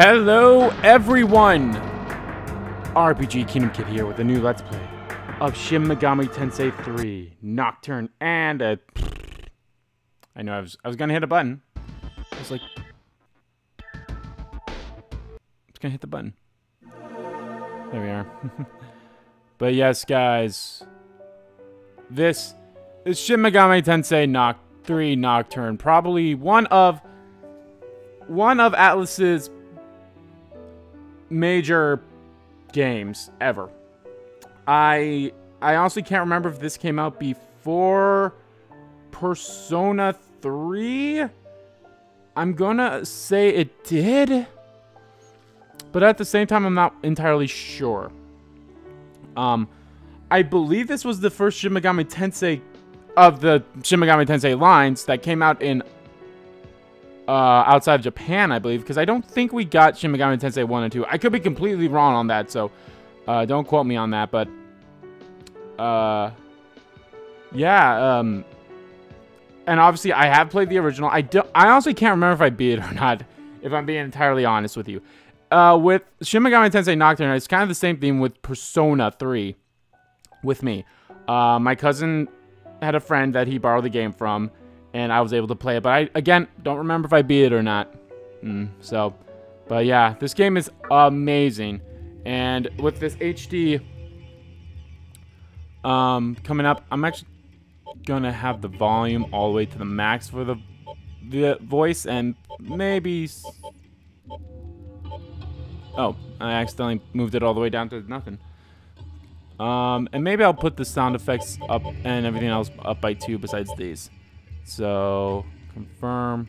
Hello, everyone! RPG Kingdom Kid here with a new Let's Play of Shin Megami Tensei 3 Nocturne and a. I know I was I was gonna hit a button. I was like, I was gonna hit the button. There we are. but yes, guys, this is Shin Megami Tensei Noc 3 Nocturne, probably one of one of Atlus's major games ever. I I honestly can't remember if this came out before Persona 3. I'm gonna say it did. But at the same time, I'm not entirely sure. Um, I believe this was the first Shin Megami Tensei of the Shin Megami Tensei lines that came out in uh, outside of Japan, I believe, because I don't think we got Shin Megami Tensei 1 and 2. I could be completely wrong on that, so uh, don't quote me on that, but uh, yeah, um, and obviously I have played the original. I, do, I honestly can't remember if I beat it or not, if I'm being entirely honest with you. Uh, with Shin Megami Tensei Nocturne, it's kind of the same theme with Persona 3 with me. Uh, my cousin had a friend that he borrowed the game from, and I was able to play it. But I, again, don't remember if I beat it or not. Mm, so, but yeah, this game is amazing. And with this HD um, coming up, I'm actually gonna have the volume all the way to the max for the the voice, and maybe. Oh, I accidentally moved it all the way down to nothing. Um, and maybe I'll put the sound effects up and everything else up by two besides these. So, confirm.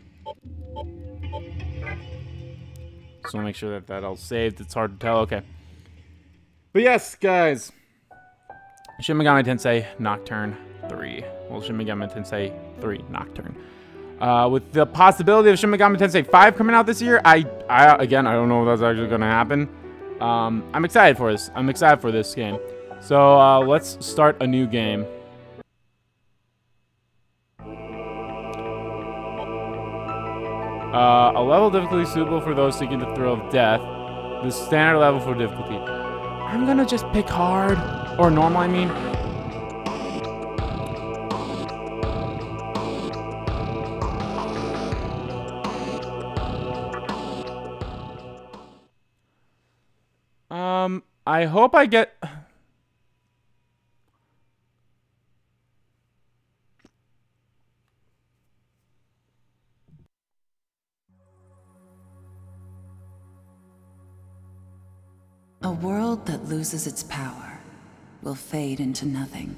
To make sure that that all saved. It's hard to tell. Okay. But yes, guys. Shin Megami Tensei Nocturne 3. Well, Shin Megami Tensei 3 Nocturne. Uh, with the possibility of Shin Megami Tensei 5 coming out this year, I, I again, I don't know if that's actually going to happen. Um, I'm excited for this. I'm excited for this game. So uh, let's start a new game. Uh, a level difficulty suitable for those seeking the thrill of death. The standard level for difficulty. I'm gonna just pick hard. Or normal, I mean. Um, I hope I get... A world that loses its power will fade into nothing.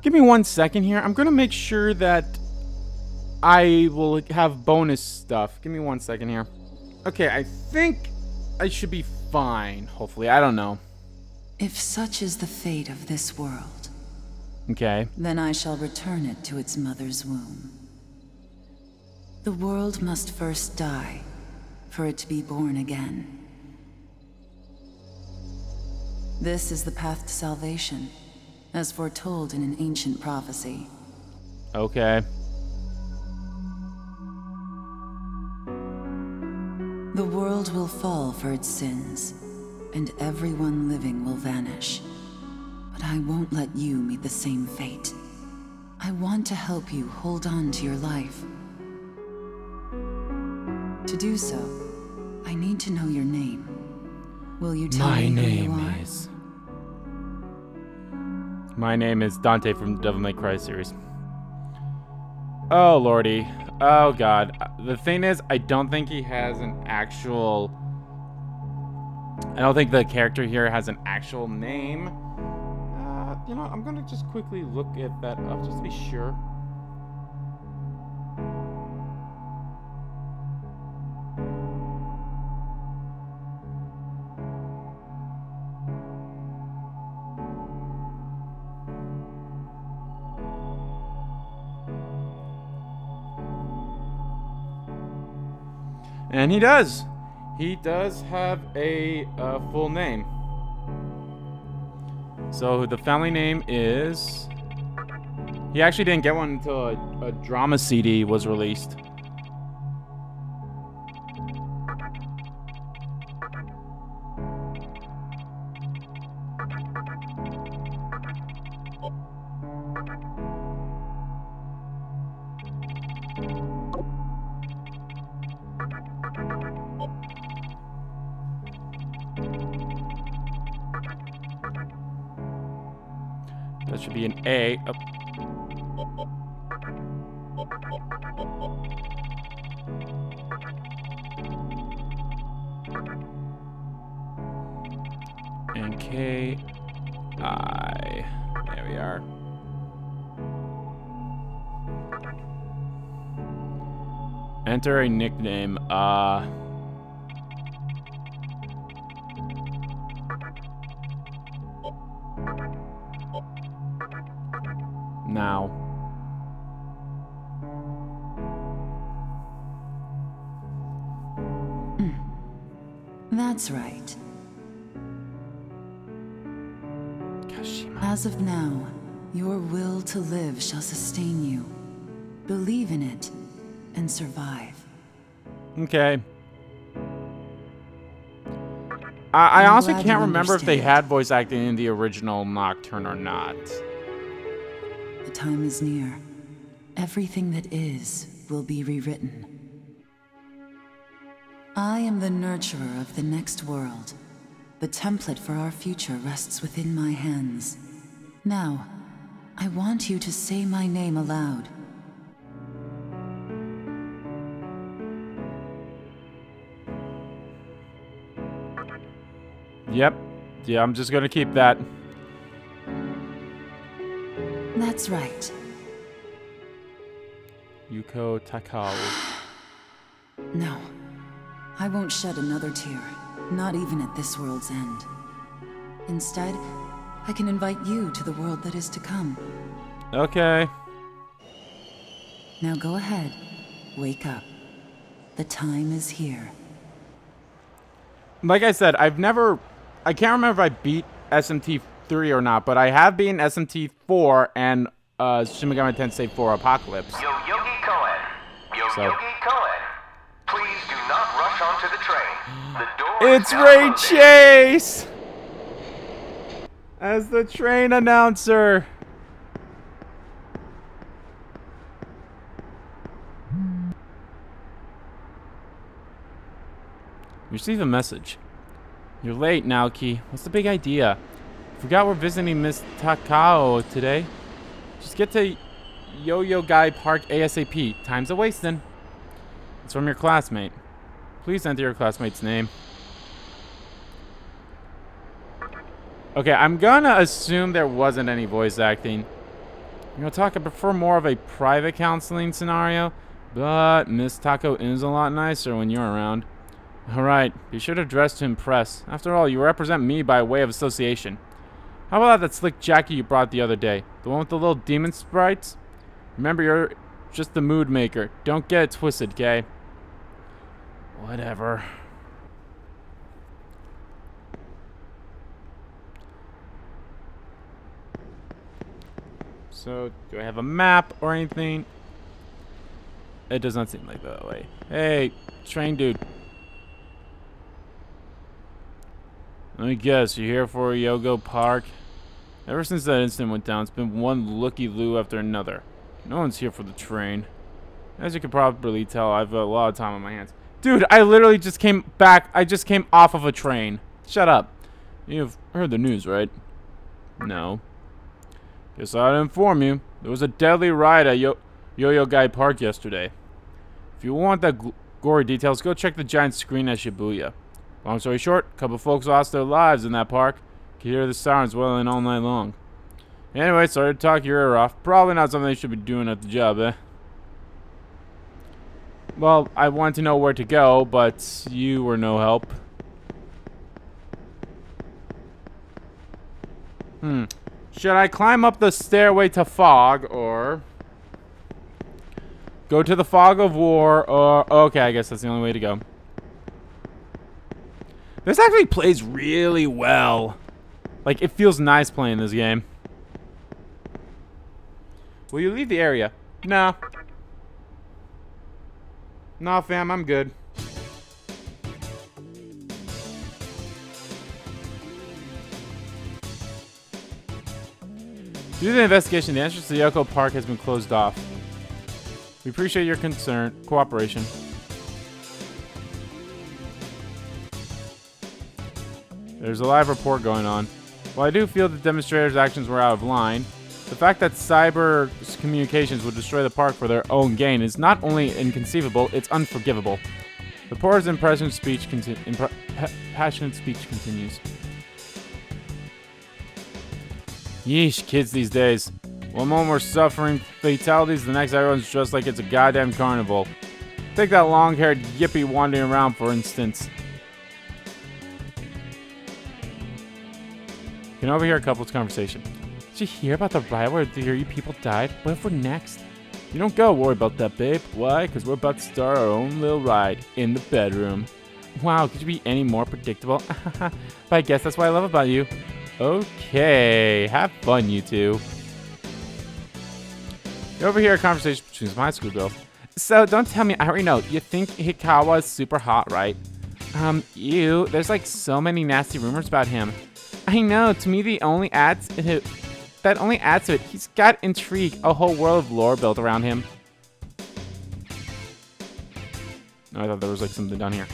Give me one second here. I'm going to make sure that I will have bonus stuff. Give me one second here. Okay, I think I should be fine, hopefully. I don't know. If such is the fate of this world, Okay. then I shall return it to its mother's womb. The world must first die, for it to be born again. This is the path to salvation, as foretold in an ancient prophecy. Okay. The world will fall for its sins, and everyone living will vanish. But I won't let you meet the same fate. I want to help you hold on to your life. To do so, I need to know your name. Will you tell My me who you name are? is... My name is Dante from the Devil May Cry series. Oh, lordy. Oh, God. Uh, the thing is, I don't think he has an actual... I don't think the character here has an actual name. You know, I'm gonna just quickly look at that up just to be sure. And he does. He does have a uh, full name. So the family name is... He actually didn't get one until a, a drama CD was released. Enter a nickname. Uh. Now. That's right. Kashima. As of now, your will to live shall sustain you. Believe in it and survive. Okay. I, I honestly can't remember if they had voice acting in the original Nocturne or not. The time is near. Everything that is will be rewritten. I am the nurturer of the next world. The template for our future rests within my hands. Now, I want you to say my name aloud. Yep. Yeah, I'm just gonna keep that. That's right. Yuko Takao. No. I won't shed another tear, not even at this world's end. Instead, I can invite you to the world that is to come. Okay. Now go ahead. Wake up. The time is here. Like I said, I've never. I can't remember if I beat SMT 3 or not, but I have beaten SMT 4 and uh, Shin Megami Tensei 4 Apocalypse. Yo Yogi Cohen. Yo So- Yogi Cohen. Please do not rush onto the train. The door It's Ray. Chase! As the train announcer. Receive a message. You're late, Naoki. What's the big idea? Forgot we're visiting Miss Takao today. Just get to Yoyogi Park ASAP. Time's a wasting. It's from your classmate. Please enter your classmate's name. Okay, I'm gonna assume there wasn't any voice acting. You know, talk, I prefer more of a private counseling scenario, but Miss Takao is a lot nicer when you're around. Alright, be sure to dress to impress. After all, you represent me by way of association. How about that slick jacket you brought the other day? The one with the little demon sprites? Remember, you're just the mood maker. Don't get it twisted, okay? Whatever. So, do I have a map or anything? It does not seem like that way. Hey, train dude. Let me guess, you're here for Yogo Park? Ever since that incident went down, it's been one looky-loo after another. No one's here for the train. As you can probably tell, I've a lot of time on my hands. Dude, I literally just came back. I just came off of a train. Shut up. You've heard the news, right? No. Guess I ought to inform you. There was a deadly riot at Yo- Yoyogi Park yesterday. If you want the gory details, go check the giant screen at Shibuya. Long story short, a couple folks lost their lives in that park. Could hear the sirens wailing all night long. Anyway, sorry to talk your ear off. Probably not something you should be doing at the job, eh? Well, I wanted to know where to go, but you were no help. Hmm. Should I climb up the stairway to fog, or go to the fog of war, or okay, I guess that's the only way to go. This actually plays really well. Like, it feels nice playing this game. Will you leave the area? No. Nah, fam, I'm good. Due to the investigation, the entrance to Yoko Park has been closed off. We appreciate your concern, cooperation. There's a live report going on. While I do feel the demonstrators' actions were out of line, the fact that cyber communications would destroy the park for their own gain is not only inconceivable, it's unforgivable. The reporter's impression speech impre- pa- passionate speech continues. Yeesh, kids these days. One moment we're suffering fatalities, the next everyone's dressed like it's a goddamn carnival. Take that long-haired yippie wandering around, for instance. Can overhear a couple's conversation. Did you hear about the riot where three people died? What if we're next? You don't go worry about that, babe. Why? Because we're about to start our own little ride in the bedroom. Wow, could you be any more predictable? but I guess that's what I love about you. Okay, have fun, you two. You overhear a conversation between some high school girls. So, don't tell me, I already know. You think Hikawa is super hot, right? Um, ew, there's like so many nasty rumors about him. I know, to me the only adds it, that only adds to it. He's got intrigue, a whole world of lore built around him. Oh, I thought there was like something down here.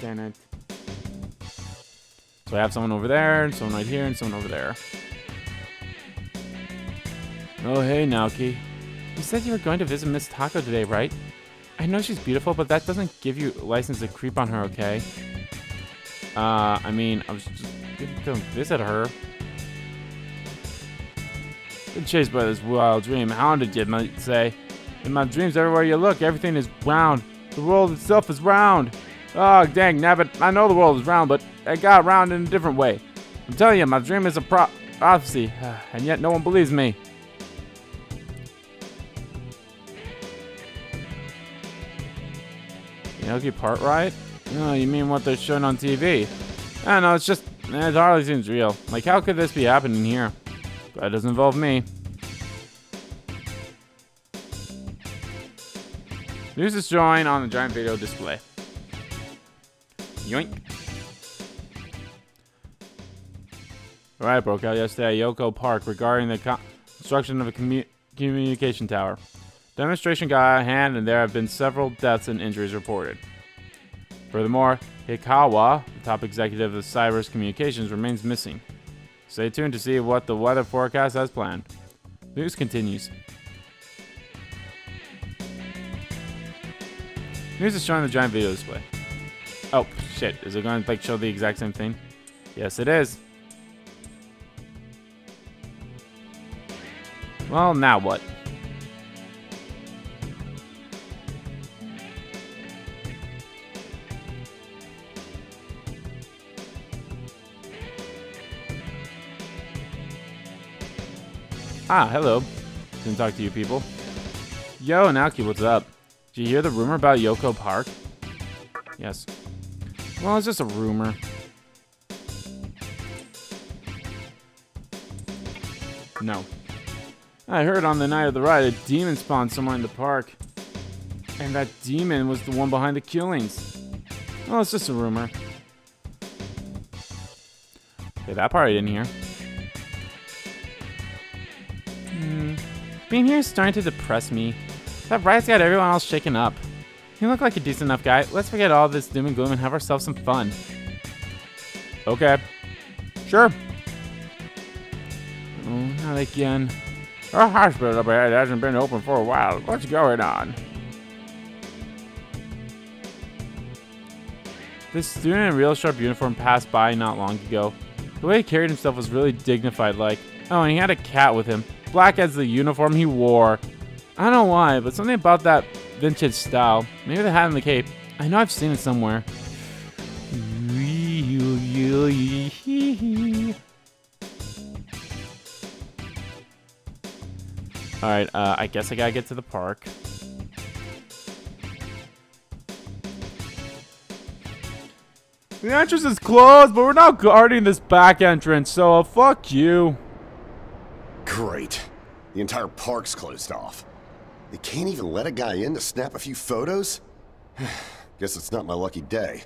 Damn it. So I have someone over there, and someone right here, and someone over there. Oh, hey, Naoki. You said you were going to visit Miss Takao today, right? I know she's beautiful, but that doesn't give you license to creep on her, okay? Uh, I mean, I was just gonna go visit her. Been chased by this wild dream, hounded, you might say. In my dreams, everywhere you look, everything is round. The world itself is round. Oh, dang, Nabbit, I know the world is round, but I got round in a different way. I'm telling you, my dream is a pro prophecy, and yet no one believes me. You know, Inoki part right? Oh, you mean what they're showing on TV? I don't know, it's just, it hardly seems real. Like, how could this be happening here? That doesn't involve me. News is showing on the giant video display. Yoink. Alright, broke out yesterday at Yoko Park regarding the construction of a commu- communication tower. Demonstration got out of hand, and there have been several deaths and injuries reported. Furthermore, Hikawa, the top executive of Cybers Communications, remains missing. Stay tuned to see what the weather forecast has planned. News continues. News is showing the giant video display. Oh, shit. Is it going to like show the exact same thing? Yes, it is. Well, now what? Ah, hello. Didn't talk to you people. Yo, Naoki, what's up? Did you hear the rumor about Yoko Park? Yes. Well, it's just a rumor. No. I heard on the night of the ride a demon spawned somewhere in the park. And that demon was the one behind the killings. Well, it's just a rumor. Okay, that part I didn't hear. Being here is starting to depress me. That riot's got everyone else shaken up. You look like a decent enough guy. Let's forget all this doom and gloom and have ourselves some fun. Okay. Sure. Oh, not again. Our hospital ahead hasn't been open for a while. What's going on? This student in real sharp uniform passed by not long ago. The way he carried himself was really dignified like. Oh, and he had a cat with him. Black as the uniform he wore. I don't know why, but something about that vintage style. Maybe the hat and the cape. I know I've seen it somewhere. Alright, uh, I guess I gotta get to the park. The entrance is closed, but we're not guarding this back entrance, so uh, fuck you. Great. The entire park's closed off. They can't even let a guy in to snap a few photos? Guess it's not my lucky day.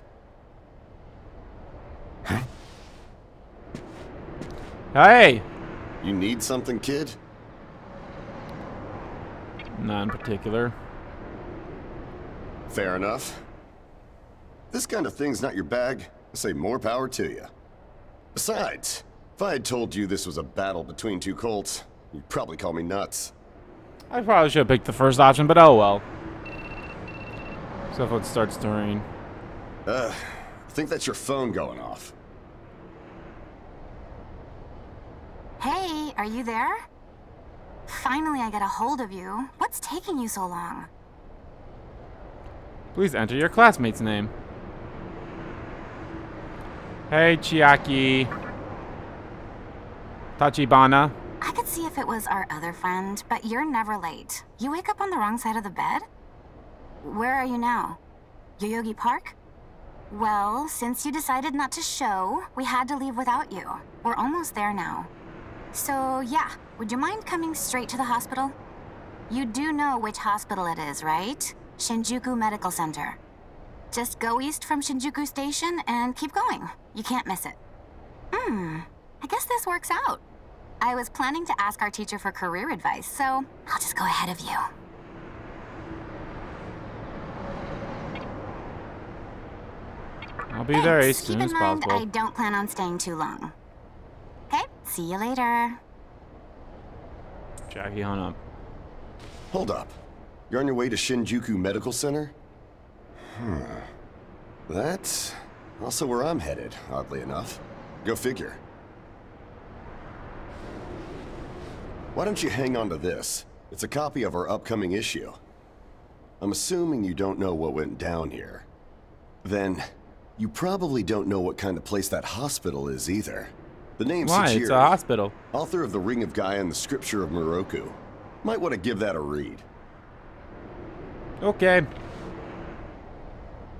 Hey! You need something, kid? Not in particular. Fair enough. This kind of thing's not your bag. I say more power to you. Besides, if I had told you this was a battle between two Colts, you'd probably call me nuts. I probably should have picked the first option, but oh well. Except when it starts to rain. Uh, I think that's your phone going off. Hey, are you there? Finally, I get a hold of you. What's taking you so long? Please enter your classmate's name. Hey, Chiaki. Tachibana. I could see if it was our other friend, but you're never late. You wake up on the wrong side of the bed? Where are you now? Yoyogi Park? Well, since you decided not to show, we had to leave without you. We're almost there now. So, yeah, would you mind coming straight to the hospital? You do know which hospital it is, right? Shinjuku Medical Center. Just go east from Shinjuku Station and keep going. You can't miss it. Hmm, I guess this works out. I was planning to ask our teacher for career advice, so I'll just go ahead of you. I'll be there as Thanks. soon Keep in mind. I don't plan on staying too long. Okay, see you later. Chiaki hung up. Hold up. You're on your way to Shinjuku Medical Center? Hmm. That's also where I'm headed, oddly enough. Go figure. Why don't you hang on to this? It's a copy of our upcoming issue. I'm assuming you don't know what went down here. Then, you probably don't know what kind of place that hospital is either. The name's Why? It's a hospital. author of The Ring of Gaia and the Scripture of Miroku. Might want to give that a read. Okay.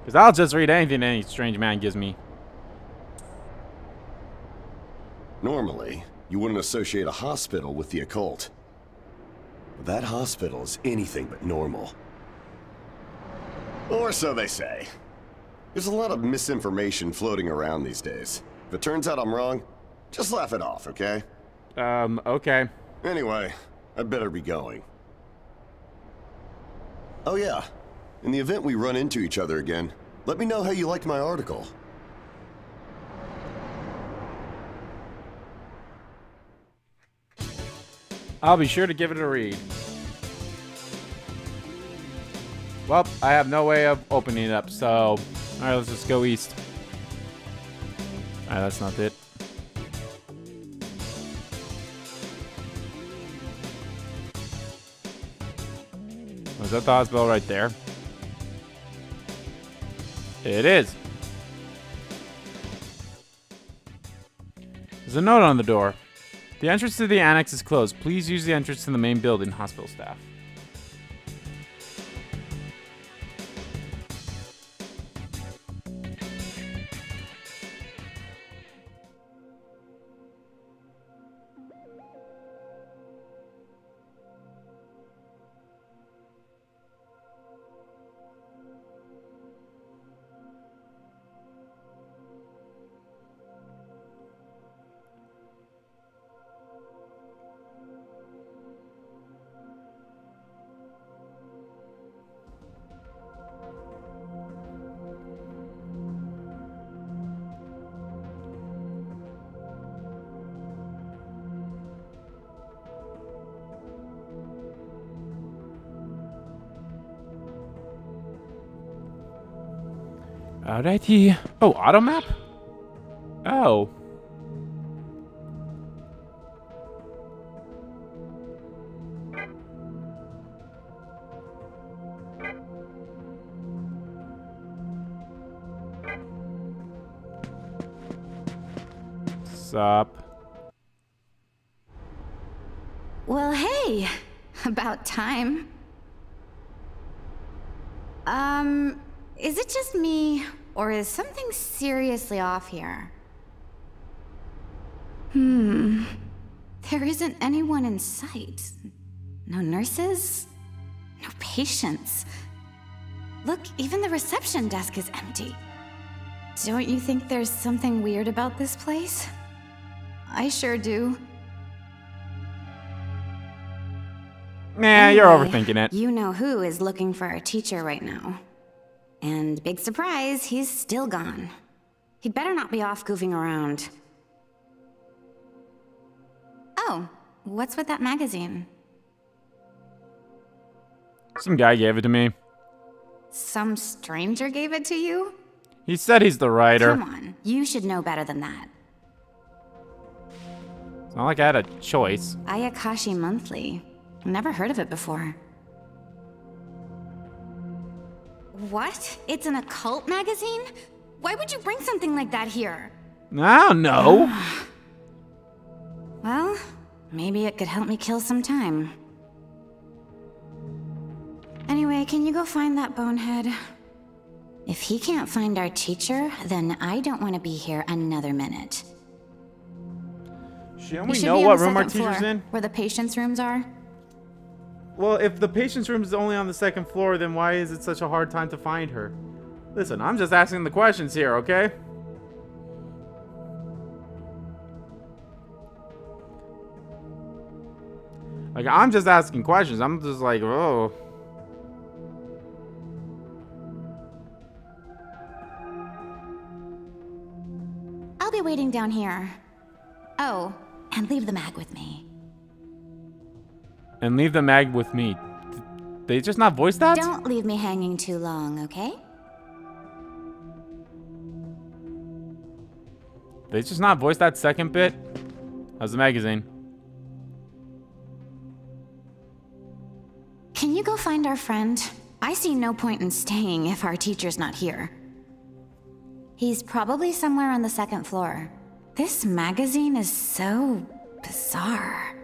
Because I'll just read anything any strange man gives me. Normally, you wouldn't associate a hospital with the occult. That hospital is anything but normal. Or so they say. There's a lot of misinformation floating around these days. If it turns out I'm wrong, just laugh it off, okay? Um, okay. Anyway, I'd better be going. Oh yeah, in the event we run into each other again, let me know how you liked my article. I'll be sure to give it a read. Well, I have no way of opening it up, so... Alright, let's just go east. Alright, that's not it. Was that the hospital right there? It is. There's a note on the door. The entrance to the annex is closed. Please use the entrance to the main building, hospital staff. Alrighty. Oh, auto map? Oh. Sup? Well, hey, about time. Um, is it just me, Or is something seriously off here? Hmm. There isn't anyone in sight. No nurses? No patients. Look, even the reception desk is empty. Don't you think there's something weird about this place? I sure do. Nah, you're overthinking it. You know who is looking for a teacher right now. And big surprise, he's still gone. He'd better not be off goofing around. Oh, what's with that magazine? Some guy gave it to me. Some stranger gave it to you? He said he's the writer. Come on, you should know better than that. It's not like I had a choice. Ayakashi Monthly. Never heard of it before. What? It's an occult magazine? Why would you bring something like that here? I don't know. Well, maybe it could help me kill some time. Anyway, can you go find that bonehead? If he can't find our teacher, then I don't want to be here another minute. We know what room our teacher's floor, in? Where the patients' rooms are? Well, if the patient's room is only on the second floor, then why is it such a hard time to find her? Listen, I'm just asking the questions here, okay? Like, I'm just asking questions. I'm just like, oh. I'll be waiting down here. Oh, and leave the mag with me. And leave the mag with me. They just not voice that? Don't leave me hanging too long, okay? They just not voice that second bit? How's the magazine? Can you go find our friend? I see no point in staying if our teacher's not here. He's probably somewhere on the second floor. This magazine is so bizarre.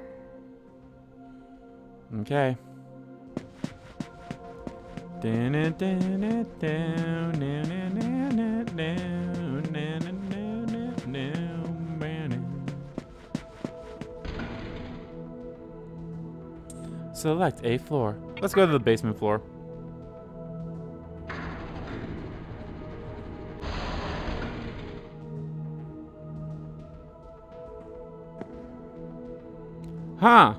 Okay. Select a floor. Let's go to the basement floor. Huh.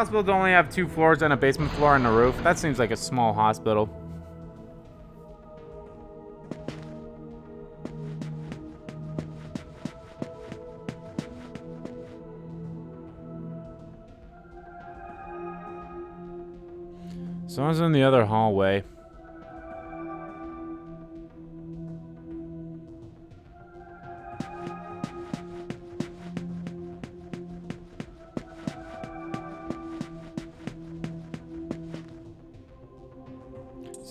Hospitals only have two floors and a basement floor and a roof. That seems like a small hospital. Someone's in the other hallway.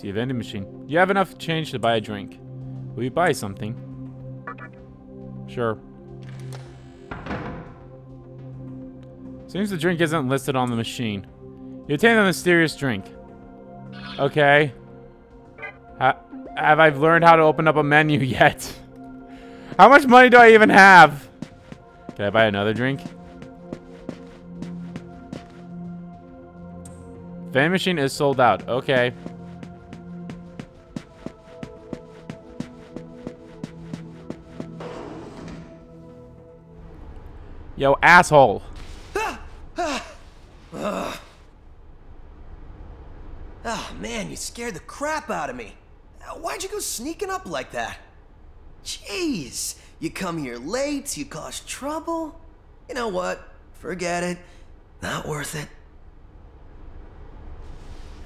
A vending machine. You have enough change to buy a drink. Will you buy something? Sure. Seems the drink isn't listed on the machine. You obtain a mysterious drink. Okay. Ha have I learned how to open up a menu yet? How much money do I even have? Can I buy another drink? Vending machine is sold out. Okay. Yo, asshole. Oh man, you scared the crap out of me. Why'd you go sneaking up like that? Jeez, you come here late, you cause trouble. You know what? Forget it. Not worth it.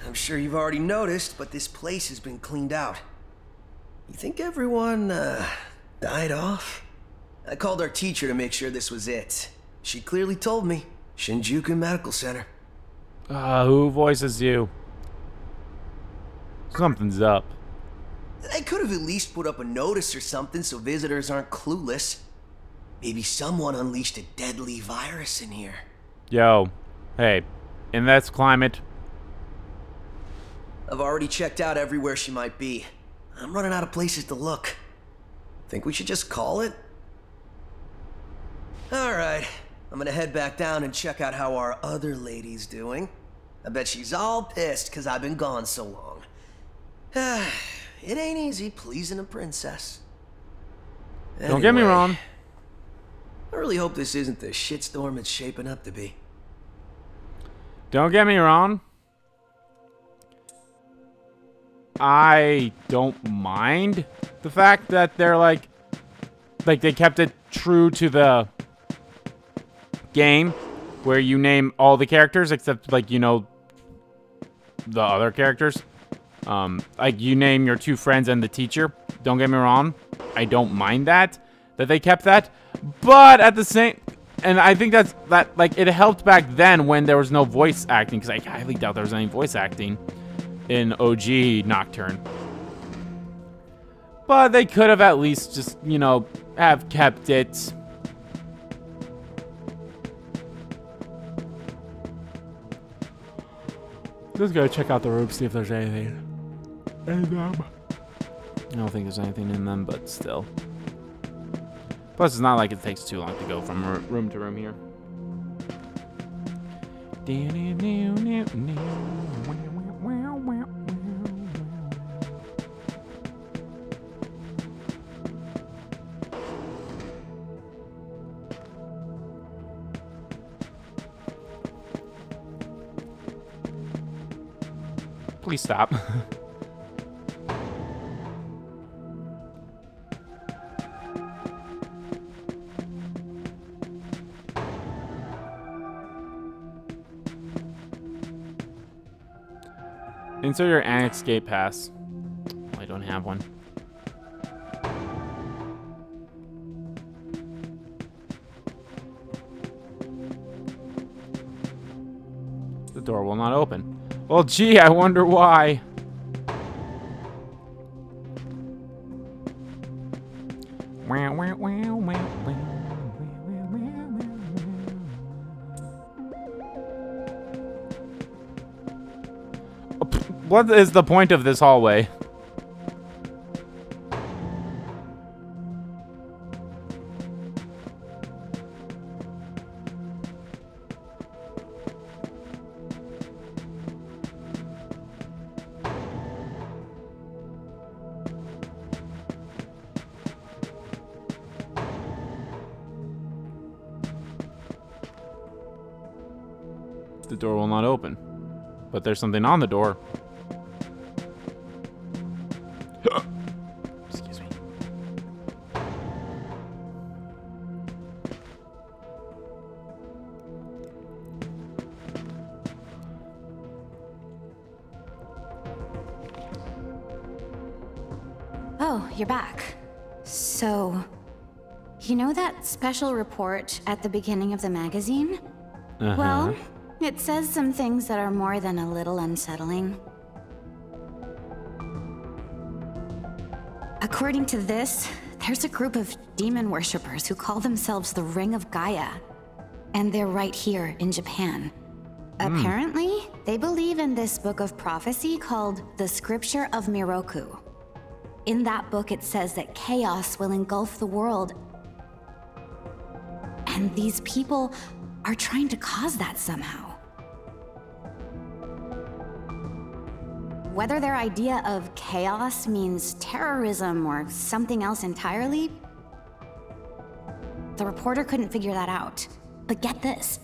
I'm sure you've already noticed, but this place has been cleaned out. You think everyone, uh, died off? I called our teacher to make sure this was it. She clearly told me. Shinjuku Medical Center. Uh, who voices you? Something's up. They could have at least put up a notice or something so visitors aren't clueless. Maybe someone unleashed a deadly virus in here. Yo, hey, in this climate, I've already checked out everywhere she might be. I'm running out of places to look. Think we should just call it? Alright, I'm gonna head back down and check out how our other lady's doing. I bet she's all pissed because I've been gone so long. it ain't easy pleasing a princess. don't get me wrong. I really hope this isn't the shitstorm it's shaping up to be. Don't get me wrong. I don't mind the fact that they're like, like they kept it true to the game where you name all the characters except like, you know, the other characters. Um, like you name your two friends and the teacher. Don't get me wrong. I don't mind that, that they kept that. But at the same, and I think that's that like it helped back then when there was no voice acting because I highly doubt there was any voice acting in OG Nocturne. But they could have at least just you know have kept it. Just gotta check out the room, see if there's anything in them. I don't think there's anything in them, but still. Plus, it's not like it takes too long to go from room to room here. Stop. Insert your annex gate pass. I don't have one. Well, gee, I wonder why. What is the point of this hallway? But there's something on the door. Excuse me. Oh, you're back. So, you know that special report at the beginning of the magazine? Uh-huh. Well, it says some things that are more than a little unsettling. According to this, there's a group of demon worshippers who call themselves the Ring of Gaia. And they're right here in Japan. Hmm. Apparently, they believe in this book of prophecy called the Scripture of Miroku. In that book, it says that chaos will engulf the world. And these people are trying to cause that somehow. Whether their idea of chaos means terrorism or something else entirely, the reporter couldn't figure that out. But get this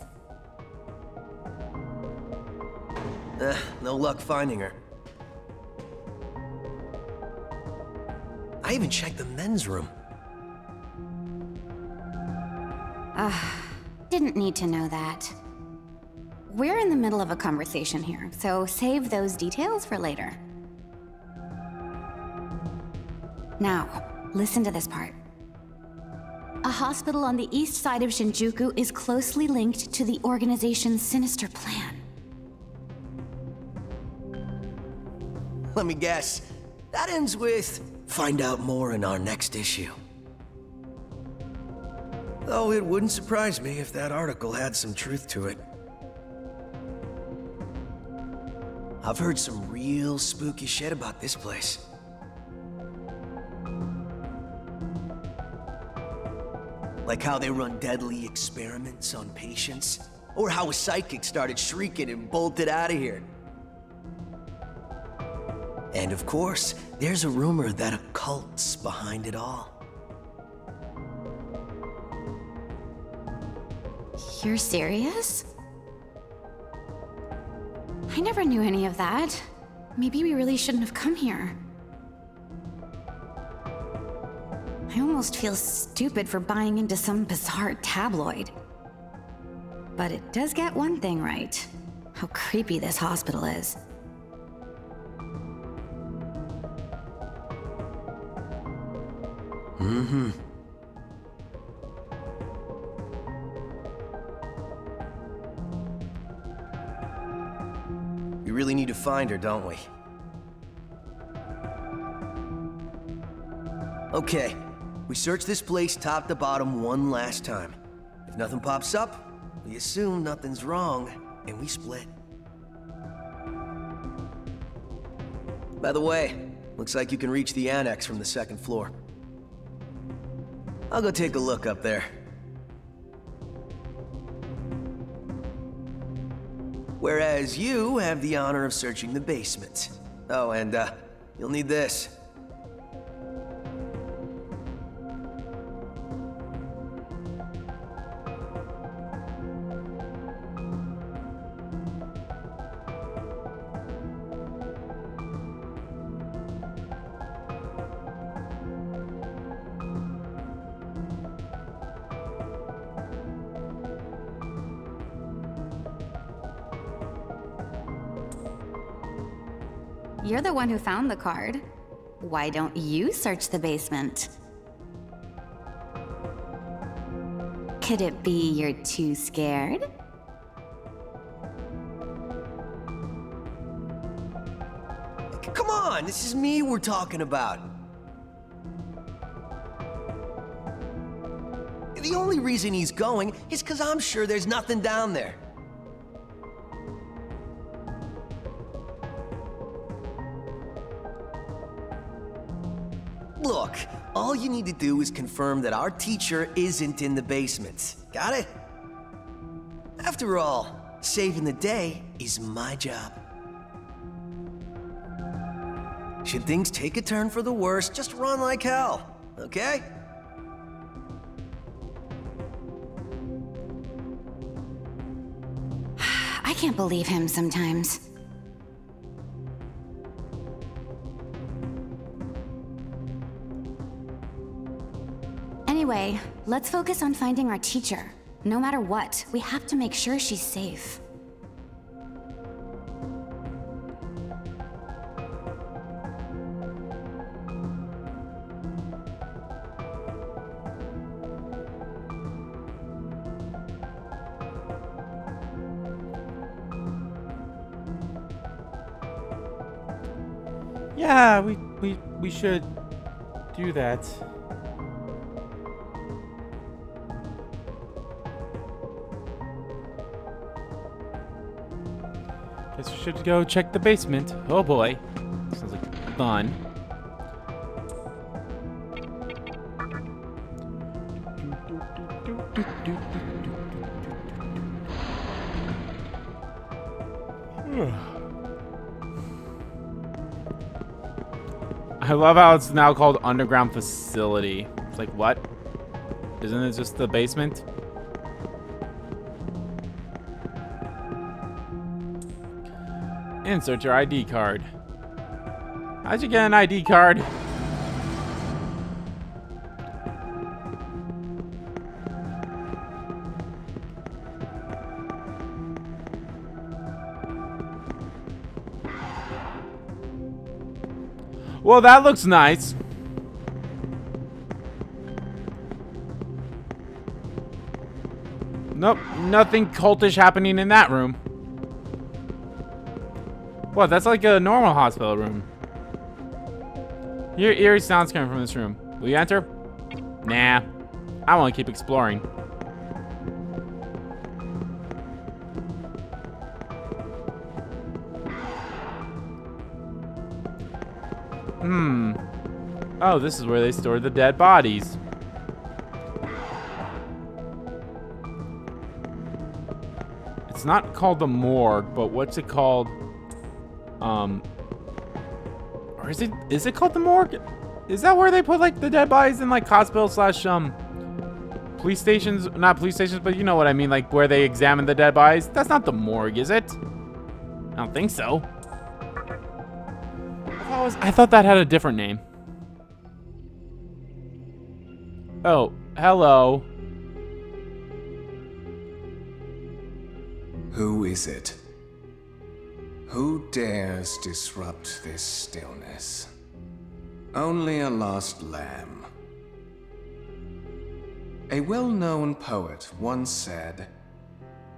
no luck finding her. I even checked the men's room. Didn't need to know that. We're in the middle of a conversation here, so save those details for later. Now, listen to this part. A hospital on the east side of Shinjuku is closely linked to the organization's sinister plan. Let me guess. That ends with find out more in our next issue. Though it wouldn't surprise me if that article had some truth to it. I've heard some real spooky shit about this place. Like how they run deadly experiments on patients, or how a psychic started shrieking and bolted out of here. And of course, there's a rumor that a cult's behind it all. You're serious? I never knew any of that. Maybe we really shouldn't have come here. I almost feel stupid for buying into some bizarre tabloid. But it does get one thing right. How creepy this hospital is. Mm-hmm. Really need to find her, don't we? Okay, we search this place top to bottom one last time. If nothing pops up, we assume nothing's wrong, and we split. By the way, looks like you can reach the annex from the second floor. I'll go take a look up there. Whereas you have the honor of searching the basement. Oh, and, uh, you'll need this. The one who found the card. Why don't you search the basement? Could it be you're too scared? Come on, this is me we're talking about. The only reason he's going is because I'm sure there's nothing down there. You need to do is confirm that our teacher isn't in the basement. Got it? After all, saving the day is my job. Should things take a turn for the worse, just run like hell, okay? I can't believe him sometimes. Anyway, let's focus on finding our teacher. No matter what, we have to make sure she's safe. Yeah, we we we should do that. Guess we should go check the basement. Oh boy. Sounds like fun. I love how it's now called underground facility. It's like, what? Isn't it just the basement? Insert your ID card. How'd you get an ID card? Well, that looks nice. Nope, nothing cultish happening in that room. What, that's like a normal hospital room. Your eerie sounds coming from this room. Will you enter? Nah. I want to keep exploring. Hmm. Oh, this is where they store the dead bodies. It's not called the morgue, but what's it called? Um, or is it is it called the morgue? Is that where they put like the dead bodies in like hospital slash um police stations? Not police stations, but you know what I mean, like where they examine the dead bodies. That's not the morgue, is it? I don't think so. I thought, was- I thought that had a different name. Oh, hello. Who is it? Who dares disrupt this stillness? Only a lost lamb. A well-known poet once said,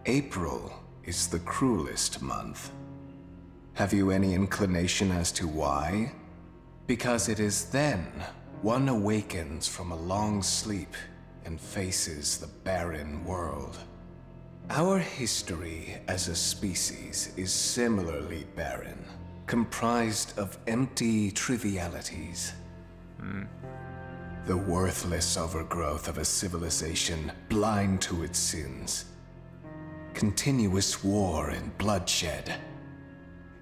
April is the cruelest month. Have you any inclination as to why? Because it is then one awakens from a long sleep and faces the barren world. Our history as a species is similarly barren, comprised of empty trivialities. The worthless overgrowth of a civilization blind to its sins. Continuous war and bloodshed.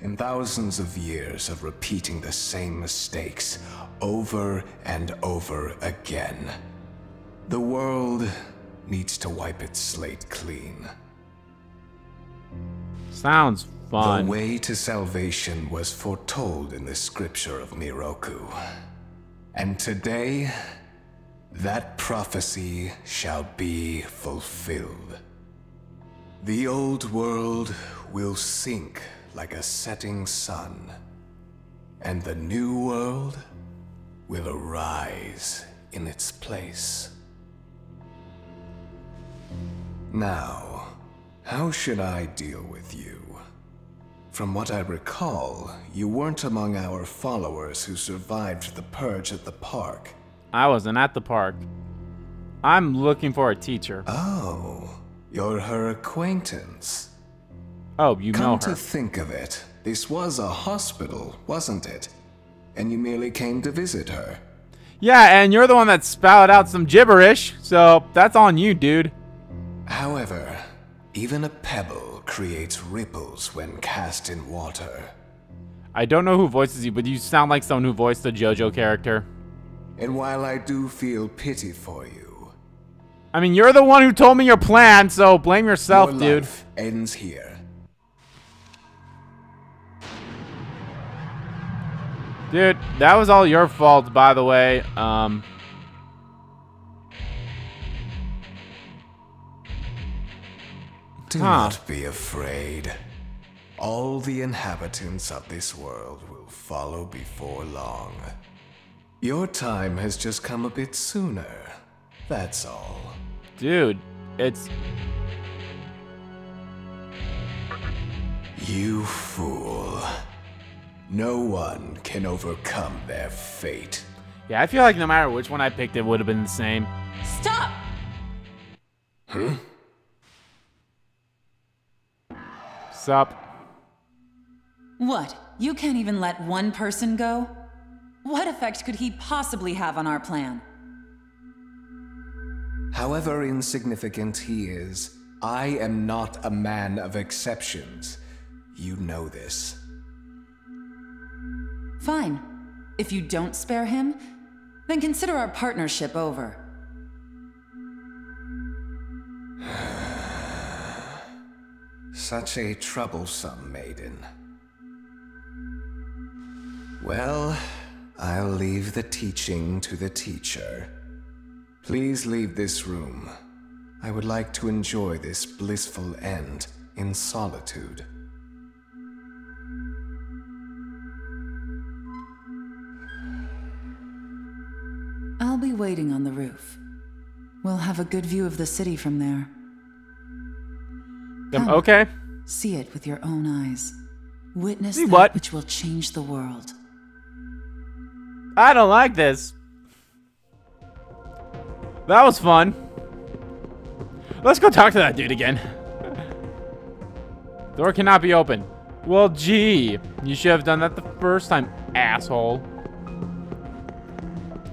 In thousands of years of repeating the same mistakes over and over again. The world needs to wipe its slate clean. Sounds fun. The way to salvation was foretold in the scripture of Miroku. And today, that prophecy shall be fulfilled. The old world will sink like a setting sun, and the new world will arise in its place. Now, how should I deal with you? From what I recall, you weren't among our followers who survived the purge at the park. I wasn't at the park. I'm looking for a teacher. Oh, you're her acquaintance. Oh, you Come know to think of it, this was a hospital, wasn't it? And you merely came to visit her. Yeah, and you're the one that spouted out some gibberish, so that's on you, dude. However, even a pebble creates ripples when cast in water. I don't know who voices you, but you sound like someone who voiced the JoJo character. And while I do feel pity for you, I mean, you're the one who told me your plan, so blame yourself, your dude. life ends here. Dude, that was all your fault, by the way. Um, Do Huh. not be afraid. All the inhabitants of this world will follow before long. Your time has just come a bit sooner. That's all. dude, it's You fool. No one can overcome their fate. yeah. I feel like no matter which one I picked, it would have been the same. Stop! Hmm? Sup? What? You can't even let one person go? What effect could he possibly have on our plan? However insignificant he is, I am not a man of exceptions. You know this. Fine. If you don't spare him, then consider our partnership over. Such a troublesome maiden. Well, I'll leave the teaching to the teacher. Please leave this room. I would like to enjoy this blissful end in solitude. I'll be waiting on the roof. We'll have a good view of the city from there. Um, Come. okay. See it with your own eyes. Witness See that what? which will change the world. I don't like this. That was fun. Let's go talk to that dude again. Door cannot be open. Well, gee. You should have done that the first time, asshole.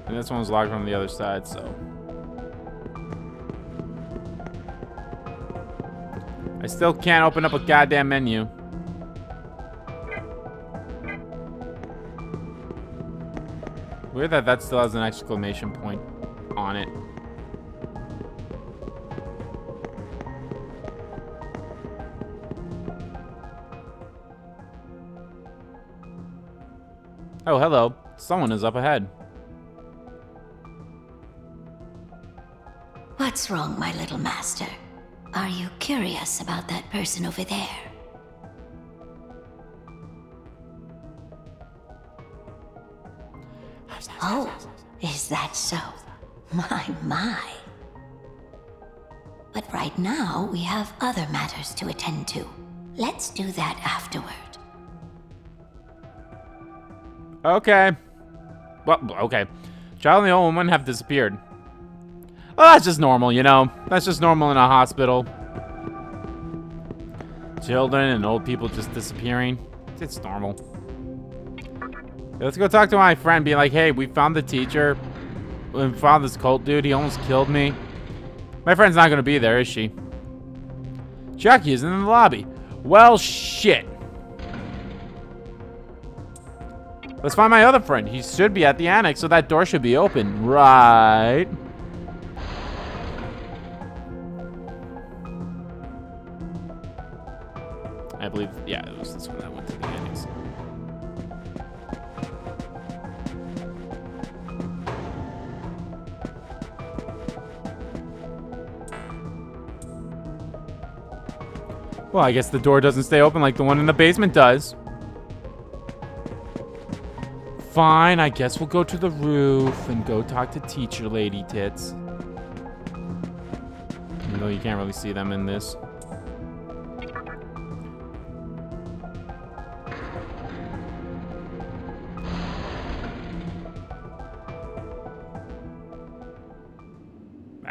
And this one's locked from the other side, so... I still can't open up a goddamn menu. Weird that that still has an exclamation point on it. Oh, hello. Someone is up ahead. What's wrong, my little master? Are you curious about that person over there? Oh, is that so? My, my. But right now, we have other matters to attend to. Let's do that afterward. Okay. Well, okay. Child and the old woman have disappeared. Well, that's just normal, you know? That's just normal in a hospital. Children and old people just disappearing. It's normal. Let's go talk to my friend, be like, hey, we found the teacher. We found this cult dude. He almost killed me. My friend's not going to be there, is she? Chiaki isn't in the lobby. Well, shit. Let's find my other friend. He should be at the annex, so that door should be open. Right. Believe, yeah, it was this one that went to the annex. Well, I guess the door doesn't stay open like the one in the basement does. Fine, I guess we'll go to the roof and go talk to teacher lady tits. Even though you can't really see them in this.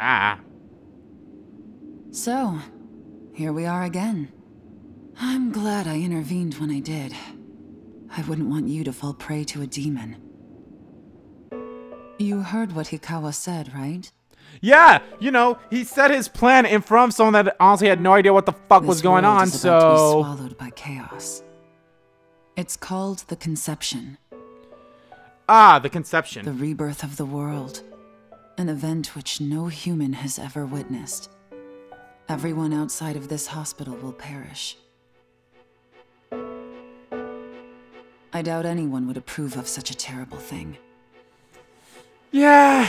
Ah. So, here we are again. I'm glad I intervened when I did. I wouldn't want you to fall prey to a demon. You heard what Hikawa said, right? Yeah, you know, he said his plan in front of someone that honestly had no idea what the fuck This was going world on, is about to be so... swallowed by chaos. It's called the Conception, Ah, the conception. the rebirth of the world. An event which no human has ever witnessed. Everyone outside of this hospital will perish. I doubt anyone would approve of such a terrible thing. Yeah,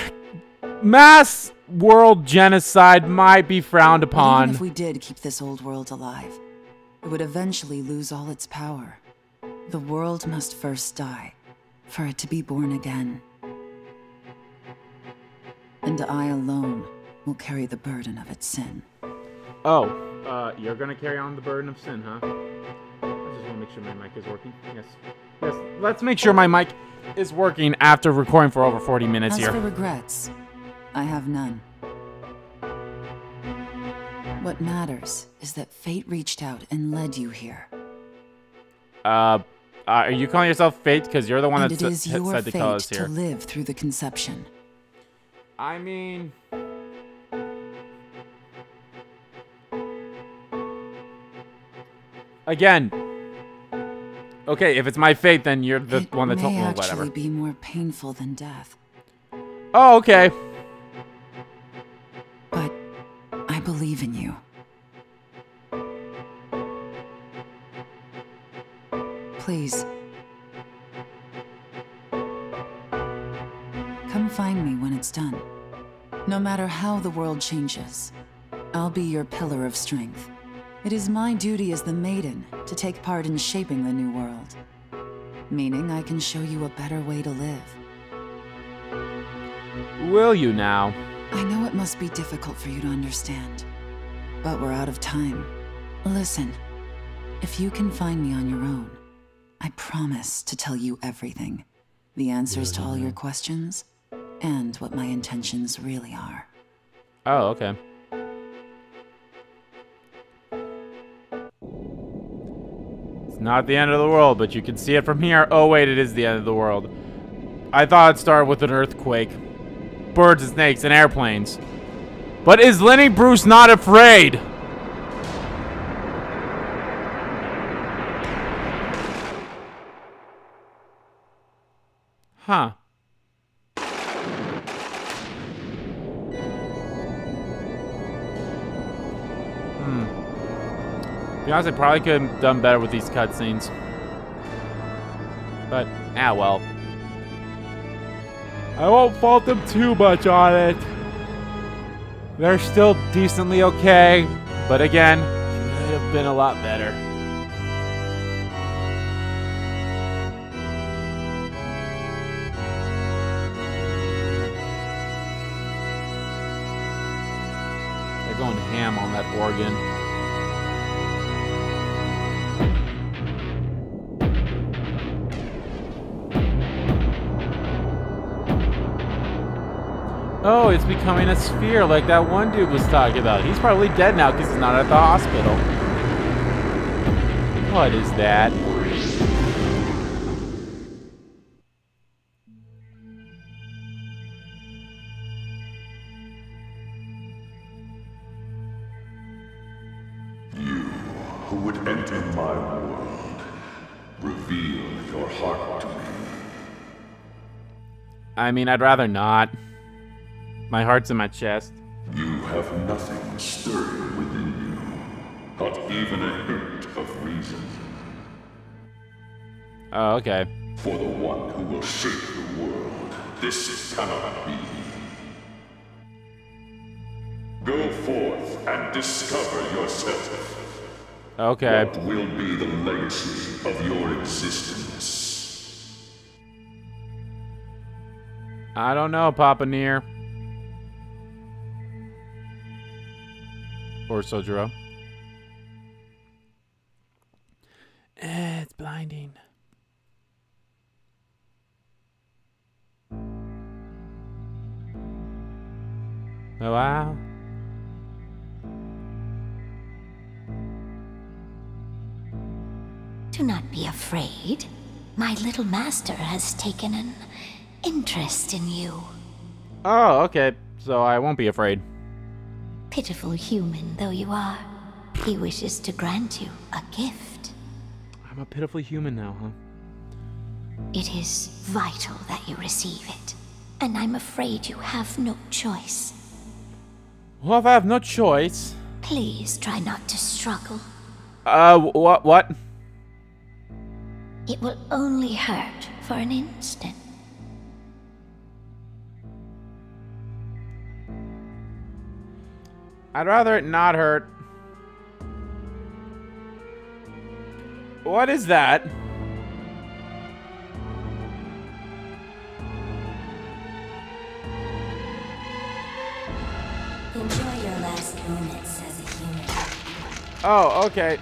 mass world genocide might be frowned upon. even if we did keep this old world alive, it would eventually lose all its power. The world must first die, for it to be born again. And I alone will carry the burden of its sin. Oh, uh, you're gonna carry on the burden of sin, huh? I just wanna make sure my mic is working. Yes. Yes, let's make sure my mic is working after recording for over 40 minutes As here. for regrets, I have none. What matters is that fate reached out and led you here. Uh, uh, are you calling yourself Fate? Because you're the one and that it s- is your said to fate call us to here. live through the conception. I mean... Again. Okay, if it's my fate, then you're the it one that may told me actually whatever. be more painful than death, Oh, okay. but I believe in you. Please. It's done. No matter how the world changes, I'll be your pillar of strength. It is my duty as the Maiden to take part in shaping the new world. Meaning I can show you a better way to live. Will you now? I know it must be difficult for you to understand, but we're out of time. Listen, if you can find me on your own, I promise to tell you everything. The answers to all your questions, and what my intentions really are. Oh, okay. It's not the end of the world, but you can see it from here. Oh, wait, it is the end of the world. I thought it started with an earthquake. Birds and snakes and airplanes. But is Lenny Bruce not afraid? Huh. Hmm. To be honest, I probably could have done better with these cutscenes. But, ah well. I won't fault them too much on it. They're still decently okay, but again, could have been a lot better. Becoming a sphere like that one dude was talking about. He's probably dead now because he's not at the hospital. What is that? who would enter my world. Reveal your heart to me. I mean, I'd rather not. My heart's in my chest. You have nothing stirring within you. Not even a hint of reason. Oh, okay. For the one who will shape the world, this cannot be. Go forth and discover yourself. Okay. What will be the legacy of your existence? I don't know, Papa Near. Or Sojiro. Eh, it's blinding. Oh, wow. Do not be afraid. My little master has taken an interest in you. Oh, okay. So I won't be afraid. Pitiful human though you are, he wishes to grant you a gift. I'm a pitiful human now, huh? It is vital that you receive it, and I'm afraid you have no choice. Well, if I have no choice. Please try not to struggle. Uh, what? What? It will only hurt for an instant. I'd rather it not hurt. What is that? Enjoy your last moments as a human. Oh, okay.